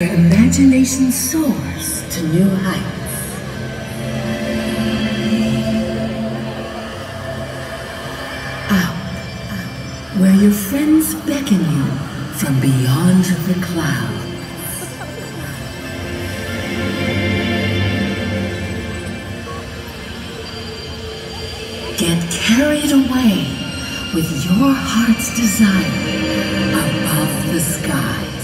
Your imagination soars to new heights. Up, where your friends beckon you from beyond the clouds. Get carried away with your heart's desire above the sky.